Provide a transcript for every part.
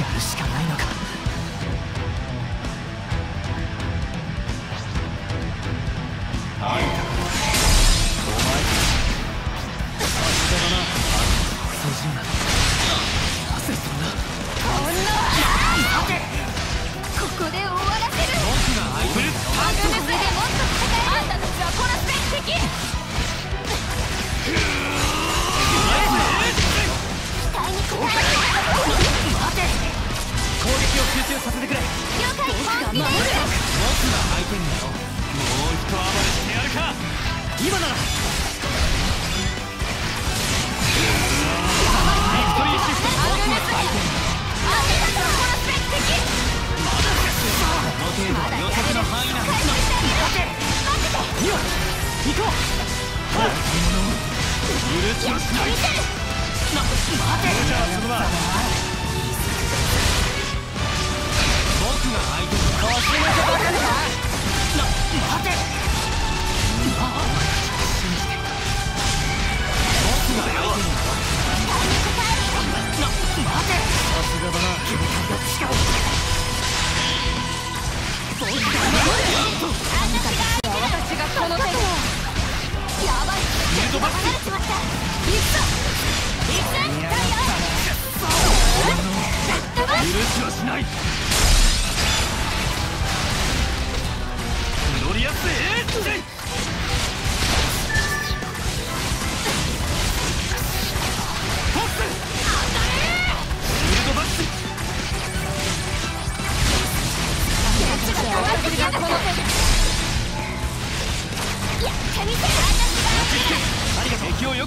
やるしかないのか。あんたお前。明日だな不正ななぜそんなこんな待てここで終わらせる僕がアイブルでもっと戦えるあんたたは殺すべき敵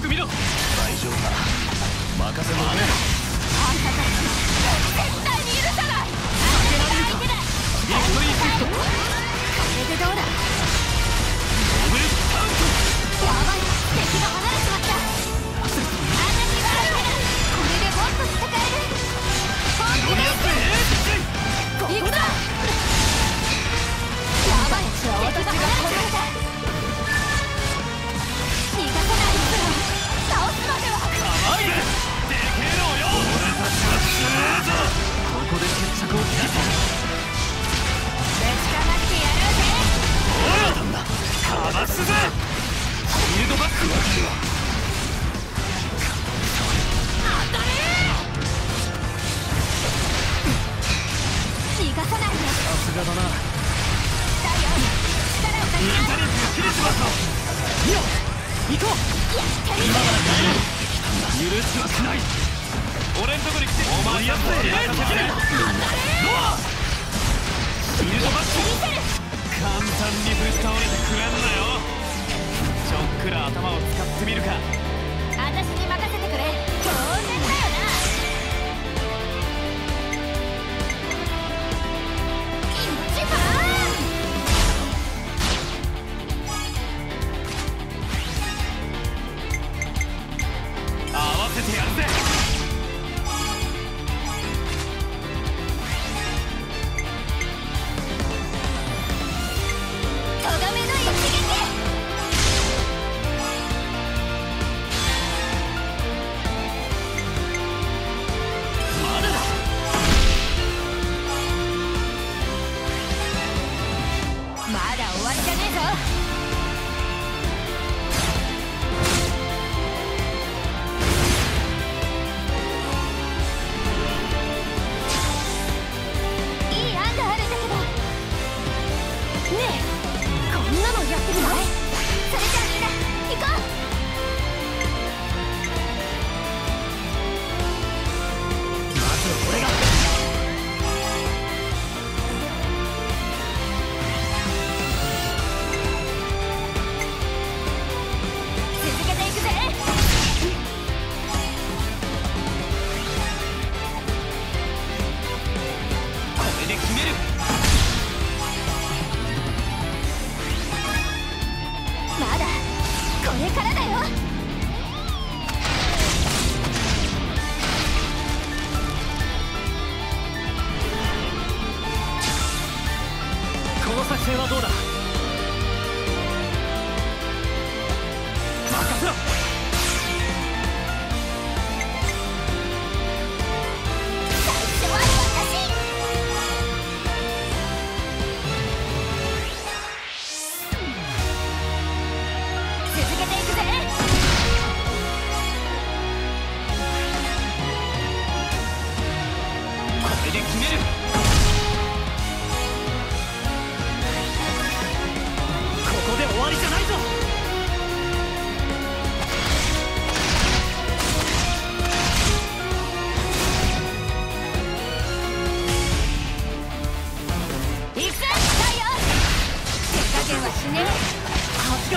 く見ろ。大丈夫だ。任せろ。あんたたち絶対に許さない。負けられるか。ビクトリーセット。これでどうだ？行こう。今は大丈夫許しはしない。俺んとこに来て。お前やってええってドアシールドバッシ簡単にぶっ倒れてくれんなよ。ちょっくら頭を使ってみるか。私に任せてくれ。りじゃねえぞ。いい案があるんだけど。ねえこんなのやってみない？それじゃあみんな行こう。作戦はどうだ？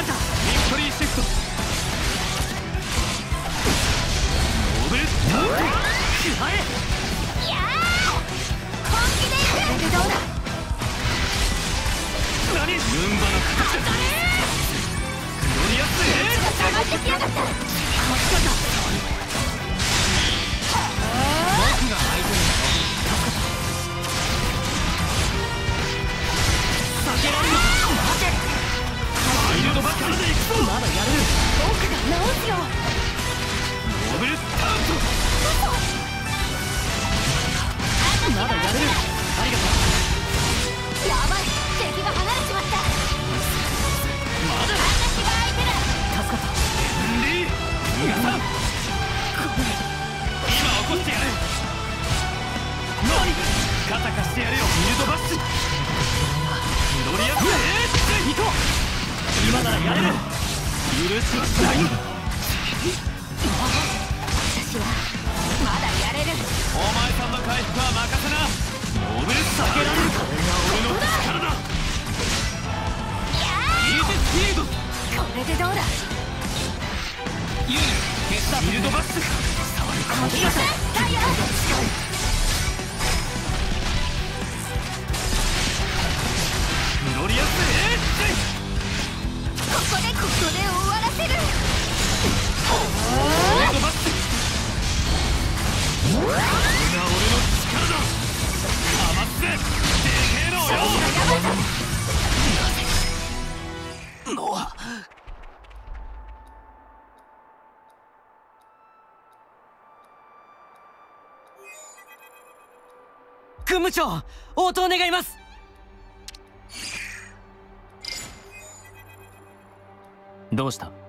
た。よ。ビルドバッシュ。グロリアスエース行こう今ならやれる。許しはしない。私はまだやれる。お前さんの回復は任せな。オブレス避けられるこれが俺の力だ。いやイージスフィールド。ーこれでどうだ？ユーゲッタビルドバッシュ触るかもしれ行軍務長応答願いますどうした